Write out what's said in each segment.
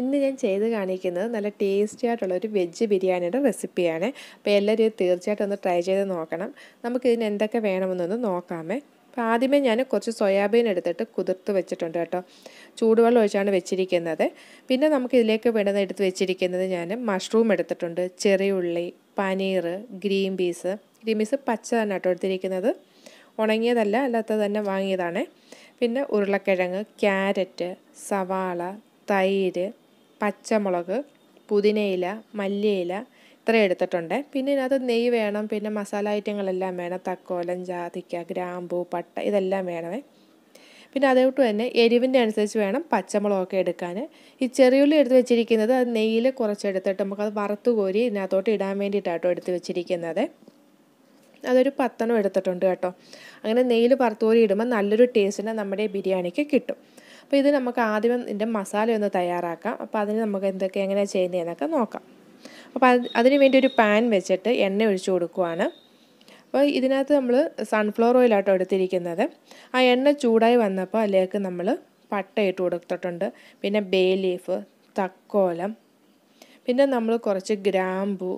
ഇന്ന് ഞാൻ ചെയ്ത് കാണിക്കുന്നത് നല്ല ടേസ്റ്റി ആയിട്ടുള്ള ഒരു വെജ് ബിരിയാണിയുടെ റെസിപ്പിയാണ് അപ്പോൾ എല്ലാവരും തീർച്ചയായിട്ടും ഒന്ന് ട്രൈ ചെയ്ത് നോക്കണം. നമുക്ക് ഇതിന് എന്തൊക്കെ വേണമെന്നൊന്ന് നോക്കാമേ. അപ്പോൾ ആദ്യമേ ഞാൻ കുറച്ച് സോയാബീൻ എടുത്തിട്ട് കുതിർത്ത് വെച്ചിട്ടുണ്ട് കേട്ടോ. ചൂടുവെള്ളം ഒഴിച്ചാണ് വെച്ചിരിക്കുന്നത്. പിന്നെ നമുക്ക് ഇതിലേക്ക് വേണ്ടത് എടുത്ത് വെച്ചിരിക്കുന്നത് ഞാൻ മഷ്റൂം എടുത്തിട്ടുണ്ട്. ചെറിയ ഉള്ളി paneer green peas green peas പച്ച തന്നെ കേട്ടോ എടുത്തിരിക്കുന്നത്. ഉണങ്ങിയതല്ല അല്ലാത്ത തന്നെ വാങ്ങിയതാണ്. പിന്നെ ഉരുളക്കിഴങ്ങ് ക്യാരറ്റ് സവാള തൈര് പച്ചമുളക് പുതിനയില മല്ലിയില ഇത്രയും എടുത്തിട്ടുണ്ട്. പിന്നെ ഇതിനകത്ത് നെയ്യ് വേണം പിന്നെ മസാല ഐറ്റങ്ങളെല്ലാം വേണം. തക്കോലം ജാതിക്ക ഗ്രാമ്പൂ പട്ട ഇതെല്ലാം വേണമേ. പിന്നെ അതോട്ട് തന്നെ എരിവിന്റെ അനുസരിച്ച് വേണം പച്ചമുളകൊക്കെ എടുക്കാൻ. ഈ ചെറിയുള്ളി എടുത്ത് വെച്ചിരിക്കുന്നത് അത് നെയ്യിൽ കുറച്ചെടുത്തിട്ട് നമുക്കത് വറുത്ത് കോരി ഇതിനകത്തോട്ട് ഇടാൻ വേണ്ടിയിട്ടാട്ടോ എടുത്ത് വെച്ചിരിക്കുന്നത്. അതൊരു പത്തെണ്ണം എടുത്തിട്ടുണ്ട് കേട്ടോ. അങ്ങനെ നെയ്യിൽ വറുത്തോരി ഇടുമ്പോൾ നല്ലൊരു ടേസ്റ്റിന് നമ്മുടെ ബിരിയാണിക്ക് കിട്ടും. അപ്പോൾ ഇത് നമുക്ക് ആദ്യം ഇതിന്റെ മസാല ഒന്ന് തയ്യാറാക്കാം. അപ്പോൾ അതിന് നമുക്ക് എന്തൊക്കെ എങ്ങനെയാണ് ചെയ്യുന്നതെന്നൊക്കെ നോക്കാം. അപ്പോൾ അത് അതിന് വേണ്ടി ഒരു പാൻ വെച്ചിട്ട് എണ്ണ ഒഴിച്ചു കൊടുക്കുവാണ്. അപ്പോൾ ഇതിനകത്ത് നമ്മൾ സൺഫ്ലവർ ഓയിലാട്ടോ എടുത്തിരിക്കുന്നത്. ആ എണ്ണ ചൂടായി വന്നപ്പോൾ അതിലേക്ക് നമ്മൾ പട്ട ഇട്ട് കൊടുത്തിട്ടുണ്ട്. പിന്നെ ബേ ലീഫ് തക്കോലം. പിന്നെ നമ്മൾ കുറച്ച് ഗ്രാമ്പു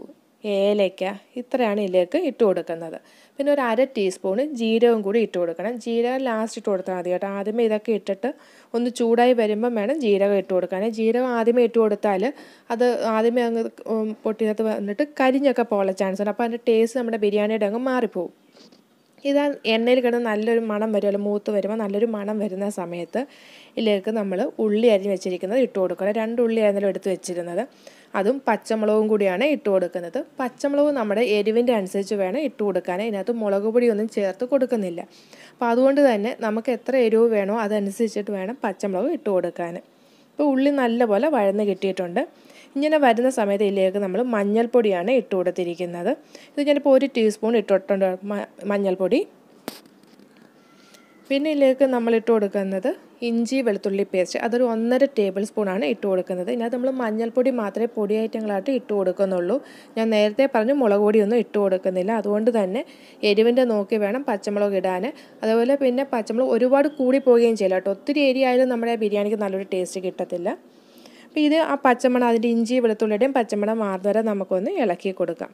ഏലയ്ക്ക ഇത്രയാണ് ഇതിലേക്ക് ഇട്ട് കൊടുക്കുന്നത്. പിന്നെ ഒരു അര ടീസ്പൂൺ ജീരകം കൂടി ഇട്ട് കൊടുക്കണം. ജീരകം ലാസ്റ്റ് ഇട്ട് കൊടുത്താൽ മതി കേട്ടോ. ആദ്യമേ ഇതൊക്കെ ഇട്ടിട്ട് ഒന്ന് ചൂടായി വരുമ്പം വേണം ജീരകം ഇട്ട് കൊടുക്കാൻ. ജീരകം ആദ്യമേ ഇട്ട് കൊടുത്താൽ അത് ആദ്യമേ അങ്ങ് പൊട്ടിനകത്ത് വന്നിട്ട് കരിഞ്ഞൊക്കെ പോകാനുള്ള ചാൻസ് ഉണ്ട്. അപ്പോൾ അതിന്റെ ടേസ്റ്റ് നമ്മുടെ ബിരിയാണിയുടെ അങ്ങ് മാറിപ്പോവും. ഇത് എണ്ണയിൽ കിടന്ന് നല്ലൊരു മണം വരുമല്ലോ മൂത്ത് വരുമ്പോൾ നല്ലൊരു മണം വരുന്ന സമയത്ത് ഇതിലേക്ക് നമ്മൾ ഉള്ളി അരിഞ്ഞ് വെച്ചിരിക്കുന്നത് ഇട്ട് കൊടുക്കണം. രണ്ട് ഉള്ളി ആയിരുന്നല്ലോ എടുത്ത് വെച്ചിരുന്നത്. അതും പച്ചമുളകും കൂടിയാണ് ഇട്ട് കൊടുക്കുന്നത്. പച്ചമുളക് നമ്മുടെ എരിവിന്റെ അനുസരിച്ച് വേണം ഇട്ട് കൊടുക്കാൻ ഇതിനകത്ത് മുളക് പൊടിയൊന്നും ചേർത്ത് കൊടുക്കുന്നില്ല. അപ്പോൾ അതുകൊണ്ട് തന്നെ നമുക്ക് എത്ര എരിവ് വേണോ അതനുസരിച്ചിട്ട് വേണം പച്ചമുളക് ഇട്ട് കൊടുക്കാൻ ഇപ്പോൾ ഉള്ളി നല്ലപോലെ വഴന്ന് കിട്ടിയിട്ടുണ്ട്. ഇങ്ങനെ വരുന്ന സമയത്ത് ഇതിലേക്ക് നമ്മൾ മഞ്ഞൾപ്പൊടിയാണ് ഇട്ട് കൊടുത്തിരിക്കുന്നത്. ഇത് ഞാനിപ്പോൾ ഒരു ടീസ്പൂൺ ഇട്ടിട്ടുണ്ട്. മഞ്ഞൾപ്പൊടി. പിന്നെ ഇതിലേക്ക് നമ്മൾ ഇട്ട് കൊടുക്കുന്നത് ഇഞ്ചി വെളുത്തുള്ളി പേസ്റ്റ് അതൊരു ഒന്നര ടേബിൾ സ്പൂണാണ് ഇട്ട് കൊടുക്കുന്നത്. ഇതിനകത്ത് നമ്മൾ മഞ്ഞൾപ്പൊടി മാത്രമേ പൊടി ഐറ്റങ്ങളായിട്ട് ഇട്ട് കൊടുക്കുന്നുള്ളൂ. ഞാൻ നേരത്തെ പറഞ്ഞു മുളക് പൊടിയൊന്നും ഇട്ട് കൊടുക്കുന്നില്ല. അതുകൊണ്ട് തന്നെ എരിവിന്റെ നോക്കി വേണം പച്ചമുളക് ഇടാൻ. അതുപോലെ പിന്നെ പച്ചമുളക് ഒരുപാട് കൂടി പോവുകയും ചെയ്യില്ല കേട്ടോ. ഒത്തിരി എരിയായാലും നമ്മുടെ ബിരിയാണിക്ക് നല്ലൊരു ടേസ്റ്റ് കിട്ടത്തില്ല. അപ്പോൾ ഇത് ആ പച്ചമണം അതിന്റെ ഇഞ്ചി വെളുത്തുള്ളിയുടെയും പച്ചമണം മാറുന്നവരെ നമുക്കൊന്ന് ഇളക്കി കൊടുക്കാം.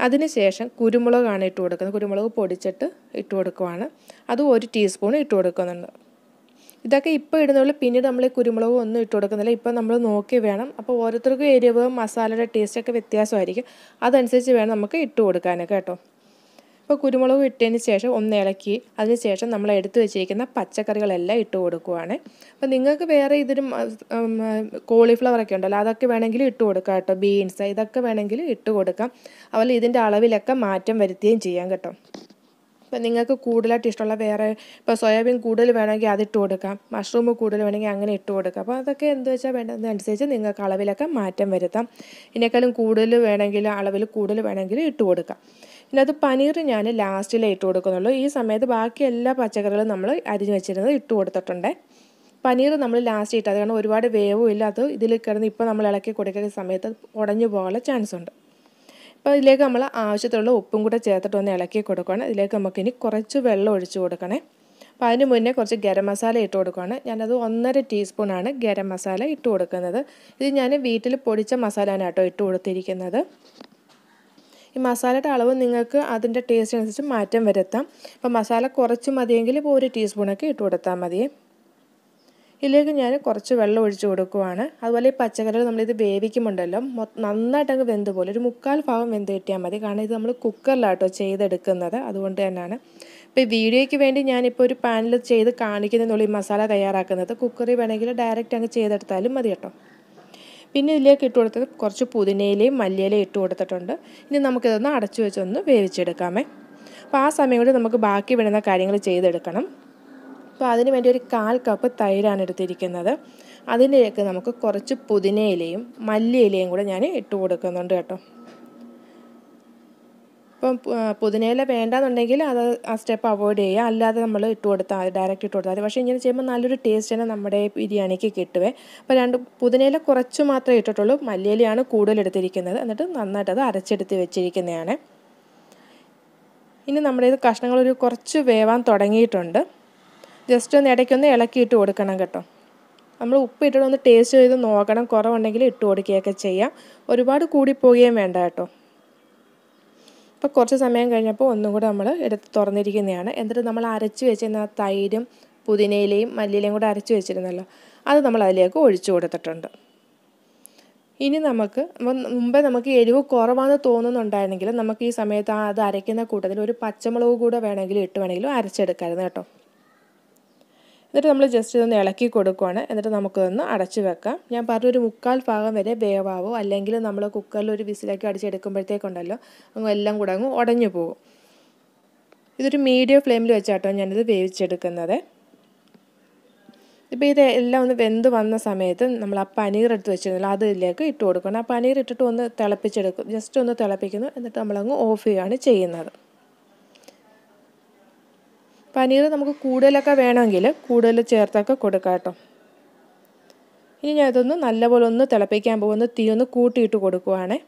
അതിനുശേഷം കുരുമുളകാണ് ഇട്ട് കൊടുക്കുന്നത്. കുരുമുളക് പൊടിച്ചിട്ട് ഇട്ട് കൊടുക്കുവാണ്. അത് ഒരു ടീസ്പൂൺ ഇട്ട് കൊടുക്കുന്നുണ്ട്. ഇതൊക്കെ ഇപ്പോൾ ഇടുന്നുള്ളൂ പിന്നീട് നമ്മൾ കുരുമുളക് ഒന്നും ഇട്ട് കൊടുക്കുന്നില്ല. ഇപ്പോൾ നമ്മൾ നോക്കി വേണം. അപ്പോൾ ഓരോരുത്തർക്കും എരിവ് മസാലയുടെ ടേസ്റ്റൊക്കെ വ്യത്യാസമായിരിക്കും. അതനുസരിച്ച് വേണം നമുക്ക് ഇട്ട് കൊടുക്കാനൊക്കെ കേട്ടോ. ഇപ്പോൾ കുരുമുളക് ഇട്ടതിന് ശേഷം ഒന്ന് ഇളക്കി. അതിന് ശേഷം നമ്മൾ എടുത്തു വെച്ചിരിക്കുന്ന പച്ചക്കറികളെല്ലാം ഇട്ട് കൊടുക്കുവാണ്. അപ്പോൾ നിങ്ങൾക്ക് വേറെ ഇതിന് കോളിഫ്ലവറൊക്കെ ഉണ്ടല്ലോ അതൊക്കെ വേണമെങ്കിൽ ഇട്ട് കൊടുക്കാം കേട്ടോ. ബീൻസ് ഇതൊക്കെ വേണമെങ്കിൽ ഇട്ട് കൊടുക്കാം. അതുപോലെ ഇതിന്റെ അളവിലൊക്കെ മാറ്റം വരുത്തുകയും ചെയ്യാം കേട്ടോ. ഇപ്പം നിങ്ങൾക്ക് കൂടുതലായിട്ട് ഇഷ്ടമുള്ള വേറെ ഇപ്പോൾ സോയാബീൻ കൂടുതൽ വേണമെങ്കിൽ അതിട്ട് കൊടുക്കാം. മഷ്റൂം കൂടുതൽ വേണമെങ്കിൽ അങ്ങനെ ഇട്ട് കൊടുക്കാം. അപ്പോൾ അതൊക്കെ എന്ത് വെച്ചാൽ വേണ്ടതനുസരിച്ച് നിങ്ങൾക്ക് അളവിലൊക്കെ മാറ്റം വരുത്താം. ഇതിനേക്കാളും കൂടുതൽ വേണമെങ്കിൽ അളവിൽ കൂടുതൽ വേണമെങ്കിൽ ഇട്ട് കൊടുക്കാം. ഇതിനകത്ത് പനീർ ഞാൻ ലാസ്റ്റിലേ ഇട്ട് കൊടുക്കുന്നുള്ളൂ. ഈ സമയത്ത് ബാക്കി എല്ലാ പച്ചക്കറികളും നമ്മൾ അരിഞ്ഞ് വെച്ചിരുന്നത് ഇട്ട് കൊടുത്തിട്ടുണ്ട്. പനീർ നമ്മൾ ലാസ്റ്റ് ഇട്ട് അത് കാരണം ഒരുപാട് വേവും ഇല്ല. അത് ഇതിൽ കിടന്ന് ഇപ്പോൾ നമ്മൾ ഇളക്കി കൊടുക്കുന്ന സമയത്ത് ഉടഞ്ഞു പോകാനുള്ള ചാൻസ് ഉണ്ട്. അപ്പോൾ ഇതിലേക്ക് നമ്മൾ ആവശ്യത്തിലുള്ള ഉപ്പും കൂടെ ചേർത്തിട്ട് ഒന്ന് ഇളക്കി കൊടുക്കുകയാണ്. ഇതിലേക്ക് നമുക്ക് ഇനി കുറച്ച് വെള്ളം ഒഴിച്ചു കൊടുക്കണേ. അപ്പോൾ അതിന് മുന്നേ കുറച്ച് ഗരം മസാല ഇട്ട് കൊടുക്കുകയാണ്. ഞാനത് ഒന്നര ടീസ്പൂണാണ് ഗരം മസാല ഇട്ട് കൊടുക്കുന്നത്. ഇത് ഞാൻ വീട്ടിൽ പൊടിച്ച മസാലയാണ് കേട്ടോ ഇട്ട് കൊടുത്തിരിക്കുന്നത്. ഈ മസാലയുടെ അളവ് നിങ്ങൾക്ക് അതിന്റെ ടേസ്റ്റ് അനുസരിച്ച് മാറ്റം വരുത്താം. അപ്പോൾ മസാല കുറച്ച് മതിയെങ്കിൽ ഇപ്പോൾ ഒരു ടീസ്പൂണൊക്കെ ഇട്ട് കൊടുത്താൽ മതി. ഇതിലേക്ക് ഞാൻ കുറച്ച് വെള്ളം ഒഴിച്ച് കൊടുക്കുവാണ്. അതുപോലെ ഈ പച്ചക്കറികൾ നമ്മളിത് വേവിക്കുമുണ്ടല്ലോ നന്നായിട്ട് അങ്ങ് വെന്ത് പോലെ ഒരു മുക്കാൽ ഭാഗം വെന്ത് കിട്ടിയാൽ മതി. കാരണം ഇത് നമ്മൾ കുക്കറിലാട്ടോ ചെയ്തെടുക്കുന്നത്. അതുകൊണ്ട് തന്നെയാണ്. ഇപ്പോൾ ഈ വീഡിയോയ്ക്ക് വേണ്ടി ഞാനിപ്പോൾ ഒരു പാനിൽ ചെയ്ത് കാണിക്കുന്നതിനുള്ള ഈ മസാല തയ്യാറാക്കുന്നത്. കുക്കറിൽ വേണമെങ്കിൽ ഡയറക്റ്റ് അങ്ങ് ചെയ്തെടുത്താലും മതി കേട്ടോ. പിന്നെ ഇതിലേക്ക് ഇട്ട് കൊടുത്തത് കുറച്ച് പുതിനയിലയും മല്ലിയിലയും ഇട്ട് കൊടുത്തിട്ടുണ്ട്. ഇനി നമുക്കിതൊന്ന് അടച്ചു വെച്ചൊന്ന് വേവിച്ചെടുക്കാമേ. അപ്പോൾ ആ സമയം കൂടി നമുക്ക് ബാക്കി വിടുന്ന കാര്യങ്ങൾ ചെയ്തെടുക്കണം. അപ്പോൾ അതിന് വേണ്ടി ഒരു കാൽ കപ്പ് തൈരാണ് എടുത്തിരിക്കുന്നത്. അതിന്റെയൊക്കെ നമുക്ക് കുറച്ച് പുതിനയിലയും മല്ലിയിലയും കൂടെ ഞാൻ ഇട്ട് കൊടുക്കുന്നുണ്ട് കേട്ടോ. ഇപ്പം പുതിനയില വേണ്ടാന്നുണ്ടെങ്കിൽ അത് ആ സ്റ്റെപ്പ് അവോയ്ഡ് ചെയ്യുക. അല്ലാതെ നമ്മൾ ഇട്ട് കൊടുത്താൽ ഡയറക്റ്റ് ഇട്ട് കൊടുത്താൽ മതി. പക്ഷേ ഇങ്ങനെ ചെയ്യുമ്പോൾ നല്ലൊരു ടേസ്റ്റ് തന്നെ നമ്മുടെ ബിരിയാണിക്ക് കിട്ടുവേ. അപ്പോൾ രണ്ട് പുതിനയില കുറച്ച് മാത്രമേ ഇട്ടിട്ടുള്ളൂ. മല്ലിയിലയാണ് കൂടുതൽ എടുത്തിരിക്കുന്നത്. എന്നിട്ട് നന്നായിട്ട് അത് അരച്ചെടുത്ത് വെച്ചിരിക്കുന്നതാണ്. ഇനി നമ്മുടെ ഇത് കഷ്ണങ്ങൾ ഒരു കുറച്ച് വേവാൻ തുടങ്ങിയിട്ടുണ്ട്. ജസ്റ്റ് ഒന്ന് ഇടയ്ക്കൊന്ന് ഇളക്കിയിട്ട് കൊടുക്കണം കേട്ടോ. നമ്മൾ ഉപ്പ് ഇട്ടിട്ട് ഒന്ന് ടേസ്റ്റ് ചെയ്ത് നോക്കണം. കുറവുണ്ടെങ്കിൽ ഇട്ട് കൊടുക്കുകയൊക്കെ ചെയ്യാം. ഒരുപാട് കൂടിപ്പോവുകയും വേണ്ട കേട്ടോ. അപ്പോൾ കുറച്ച് സമയം കഴിഞ്ഞപ്പോൾ ഒന്നും കൂടെ നമ്മൾ എടുത്ത് തുറന്നിരിക്കുന്നതാണ്. എന്നിട്ട് നമ്മൾ അരച്ച് വെച്ചിരുന്ന തൈരും പുതിനയിലയും മല്ലിയിലയും കൂടെ അരച്ച് വെച്ചിരുന്നല്ലോ അത് നമ്മൾ അതിലേക്ക് ഒഴിച്ചു കൊടുത്തിട്ടുണ്ട്. ഇനി നമുക്ക് മുമ്പേ നമുക്ക് എരിവ് കുറവാണെന്ന് തോന്നുന്നുണ്ടായിരുന്നെങ്കിൽ നമുക്ക് ഈ സമയത്ത് അത് അരയ്ക്കുന്ന കൂട്ടത്തിൽ ഒരു പച്ചമുളക് കൂടെ വേണമെങ്കിലും ഇട്ട് വേണമെങ്കിലും അരച്ചെടുക്കായിരുന്നു കേട്ടോ. എന്നിട്ട് നമ്മൾ ജസ്റ്റ് ഇതൊന്ന് ഇളക്കി കൊടുക്കുവാണ്. എന്നിട്ട് നമുക്കിതൊന്ന് അടച്ചു വെക്കാം. ഞാൻ പറഞ്ഞൊരു മുക്കാൽ ഭാഗം വരെ വേവാവോ അല്ലെങ്കിൽ നമ്മൾ കുക്കറിൽ ഒരു വിസിലൊക്കെ അടിച്ചെടുക്കുമ്പോഴത്തേക്കുണ്ടല്ലോ അങ്ങ് എല്ലാം കൂടെ അങ്ങ് ഉടഞ്ഞു പോകും. ഇതൊരു മീഡിയം ഫ്ലെയിമിൽ വെച്ചാട്ടോ ഞാനിത് വേവിച്ചെടുക്കുന്നത്. ഇപ്പോൾ ഇത് എല്ലാം ഒന്ന് വെന്ത് വന്ന സമയത്ത് നമ്മൾ ആ പനീർ എടുത്ത് വെച്ചിരുന്നല്ലോ അത് ഇതിലേക്ക് ഇട്ട് കൊടുക്കണം. ആ പനീർ ഇട്ടിട്ട് ഒന്ന് തിളപ്പിച്ചെടുക്കും. ജസ്റ്റ് ഒന്ന് തിളപ്പിക്കുന്നു. എന്നിട്ട് നമ്മളങ്ങ് ഓഫ് ചെയ്യുകയാണ് ചെയ്യുന്നത്. പനീർ നമുക്ക് കൂടുതലൊക്കെ വേണമെങ്കിൽ കൂടുതൽ ചേർത്തൊക്കെ കൊടുക്കാം കേട്ടോ. ഇനി ഞാൻ ഇതൊന്ന് നല്ലപോലെ ഒന്ന് തിളപ്പിക്കാൻ പോകുന്ന. തീ ഒന്ന് കൂട്ടിയിട്ട് കൊടുക്കുവാണേ.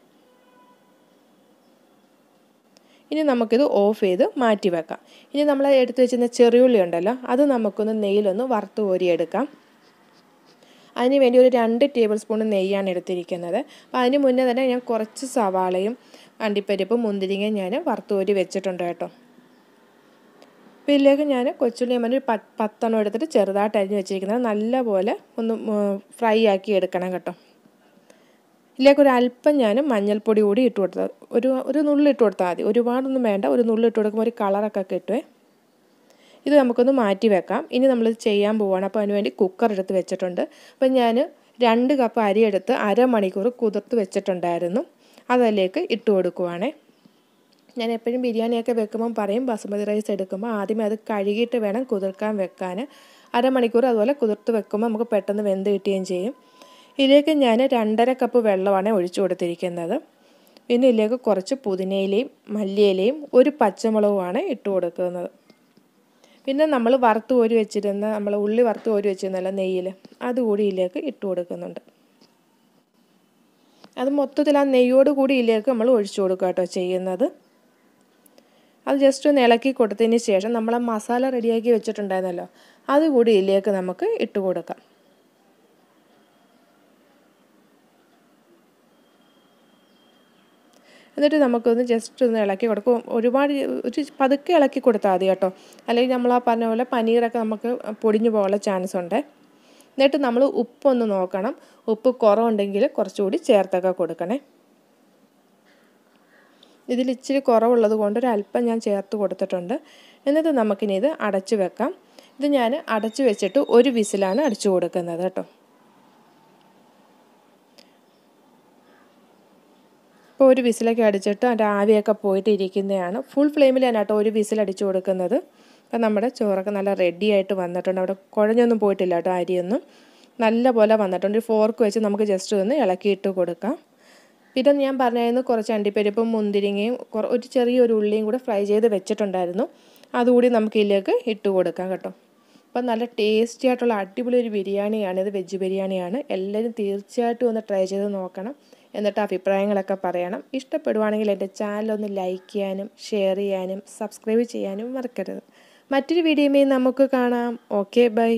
ഇനി നമുക്കിത് ഓഫ് ചെയ്ത് മാറ്റി വെക്കാം. ഇനി നമ്മൾ എടുത്ത് വെച്ചിരുന്ന ചെറിയുള്ളി ഉണ്ടല്ലോ അത് നമുക്കൊന്ന് നെയ്യിലൊന്ന് വറുത്ത് കോരിയെടുക്കാം അതിന് വേണ്ടി ഒരു രണ്ട് ടേബിൾ സ്പൂൺ നെയ്യാണ് എടുത്തിരിക്കുന്നത്. അപ്പോൾ അതിന് മുന്നേ തന്നെ ഞാൻ കുറച്ച് സവാളയും അണ്ടിപ്പരിപ്പും മുന്തിരിങ്ങയും ഞാൻ വറുത്ത് കോരി വെച്ചിട്ടുണ്ട് കേട്ടോ. അപ്പോൾ ഇതിലേക്ക് ഞാൻ കൊച്ചുള്ളി ഒരു പ പത്തെണ്ണം എടുത്തിട്ട് ചെറുതായിട്ട് അരിഞ്ഞ് വെച്ചിരിക്കുന്നത്. നല്ലപോലെ ഒന്ന് ഫ്രൈ ആക്കി എടുക്കണം കേട്ടോ. ഇതിലേക്ക് ഒരു അല്പം ഞാൻ മഞ്ഞൾപ്പൊടി കൂടി ഇട്ട് കൊടുത്താൽ ഒരു ഒരു നുള്ളി ഇട്ട് കൊടുത്താൽ മതി. ഒരുപാടൊന്നും വേണ്ട. ഒരു നുള്ളി ഇട്ട് കൊടുക്കുമ്പോൾ ഒരു കളറൊക്കെ കിട്ടുമേ ഇത് നമുക്കൊന്ന് മാറ്റി വെക്കാം. ഇനി നമ്മൾ ചെയ്യാൻ പോവുകയാണ് അപ്പോൾ അതിനുവേണ്ടി കുക്കർ എടുത്ത് വെച്ചിട്ടുണ്ട്. അപ്പം ഞാൻ രണ്ട് കപ്പ് അരി എടുത്ത് അരമണിക്കൂർ കുതിർത്ത് വെച്ചിട്ടുണ്ടായിരുന്നു. അതിലേക്ക് ഇട്ട് കൊടുക്കുവാണേ. ഞാൻ എപ്പോഴും ബിരിയാണിയൊക്കെ വെക്കുമ്പം പറയും ബസുമതി റൈസ് എടുക്കുമ്പോൾ ആദ്യമേ അത് കഴുകിയിട്ട് വേണം കുതിർക്കാൻ വെക്കാൻ. അരമണിക്കൂർ അതുപോലെ കുതിർത്ത് വെക്കുമ്പോൾ നമുക്ക് പെട്ടെന്ന് വെന്ത് കിട്ടുകയും ചെയ്യും. ഇതിലേക്ക് ഞാൻ രണ്ടര കപ്പ് വെള്ളമാണ് ഒഴിച്ചു കൊടുത്തിരിക്കുന്നത്. പിന്നെ ഇതിലേക്ക് കുറച്ച് പുതിനയിലയും മല്ലിയിലയും ഒരു പച്ചമുളകുമാണ് ഇട്ട് കൊടുക്കുന്നത്. പിന്നെ നമ്മൾ വറുത്ത് കോരി വെച്ചിരുന്ന നമ്മൾ ഉള്ളി വറുത്ത് കോരി വെച്ചിരുന്നല്ലോ നെയ്യിൽ അതുകൂടി ഇതിലേക്ക് ഇട്ട് കൊടുക്കുന്നുണ്ട്. അത് മൊത്തത്തിൽ ആ നെയ്യോട് കൂടി ഇതിലേക്ക് നമ്മൾ ഒഴിച്ചു കൊടുക്കുക കേട്ടോ ചെയ്യുന്നത്. അത് ജസ്റ്റ് ഒന്ന് ഇളക്കി കൊടുത്തതിന് ശേഷം നമ്മൾ ആ മസാല റെഡിയാക്കി വെച്ചിട്ടുണ്ടായിരുന്നല്ലോ അതുകൂടി ഇതിലേക്ക് നമുക്ക് ഇട്ട് കൊടുക്കാം. എന്നിട്ട് നമുക്കൊന്ന് ജസ്റ്റ് ഒന്ന് ഇളക്കി കൊടുക്കും. ഒരുപാട് ഒരു പതുക്കെ ഇളക്കി കൊടുത്താൽ മതി കേട്ടോ. അല്ലെങ്കിൽ നമ്മൾ ആ പറഞ്ഞ പോലെ പനീറൊക്കെ നമുക്ക് പൊടിഞ്ഞു പോകാനുള്ള ചാൻസ് ഉണ്ട്. എന്നിട്ട് നമ്മൾ ഉപ്പൊന്ന് നോക്കണം. ഉപ്പ് കുറവുണ്ടെങ്കിൽ കുറച്ചുകൂടി ചേർത്തൊക്കെ കൊടുക്കണേ. ഇതിൽ ഇച്ചിരി കുറവുള്ളത് കൊണ്ട് ഒരല്പം ഞാൻ ചേർത്ത് കൊടുത്തിട്ടുണ്ട്. എന്നിട്ട് നമുക്കിനി ഇത് അടച്ചു വെക്കാം. ഇത് ഞാൻ അടച്ചു വെച്ചിട്ട് ഒരു വിസിലാണ് അടിച്ചു കൊടുക്കുന്നത് കേട്ടോ. ഇപ്പോൾ ഒരു വിസിലൊക്കെ അടിച്ചിട്ട് അതിന്റെ ആവിയൊക്കെ പോയിട്ട് ഇരിക്കുന്നതാണ് ഫുൾ ഫ്ലെയിമിലാണ് കേട്ടോ ഒരു വിസിൽ അടിച്ചു കൊടുക്കുന്നത്. അപ്പം നമ്മുടെ ചോറൊക്കെ നല്ല റെഡി ആയിട്ട് വന്നിട്ടുണ്ട്. അവിടെ കുഴഞ്ഞൊന്നും പോയിട്ടില്ല കേട്ടോ അരിയൊന്നും. നല്ല പോലെ വന്നിട്ടുണ്ട്. ഒരു ഫോർക്ക് വെച്ച് നമുക്ക് ജസ്റ്റ് ഒന്ന് ഇളക്കിയിട്ട് കൊടുക്കാം. പിന്നെ ഞാൻ പറഞ്ഞായിരുന്നു കുറച്ച് അണ്ടിപ്പരിപ്പും മുന്തിരിങ്ങയും ഒരു ചെറിയൊരു ഉള്ളിയും കൂടെ ഫ്രൈ ചെയ്ത് വെച്ചിട്ടുണ്ടായിരുന്നു. അതുകൂടി നമുക്ക് ഇതിലേക്ക് ഇട്ട് കൊടുക്കാം കേട്ടോ. അപ്പം നല്ല ടേസ്റ്റി ആയിട്ടുള്ള അടിപൊളി ഒരു ബിരിയാണിയാണ്. ഇത് വെജ് ബിരിയാണിയാണ്. എല്ലാവരും തീർച്ചയായിട്ടും ഒന്ന് ട്രൈ ചെയ്ത് നോക്കണം എന്നിട്ട് അഭിപ്രായങ്ങളൊക്കെ പറയണം. ഇഷ്ടപ്പെടുവാണെങ്കിൽ എന്റെ ചാനൽ ഒന്ന് ലൈക്ക് ചെയ്യാനും ഷെയർ ചെയ്യാനും സബ്സ്ക്രൈബ് ചെയ്യാനും മറക്കരുത്. മറ്റൊരു വീഡിയോയുമായി നമുക്ക് കാണാം. Okay bye.